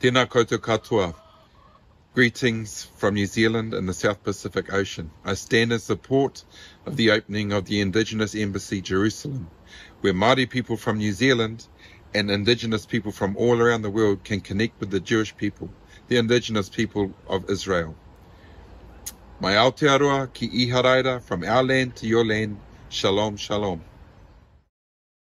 Tēnā koutou katoa. Greetings from New Zealand and the South Pacific Ocean. I stand in support of the opening of the Indigenous Embassy Jerusalem, where Māori people from New Zealand and Indigenous people from all around the world can connect with the Jewish people, the Indigenous people of Israel. Mai Aotearoa ki Iharaira from our land to your land. Shalom, shalom.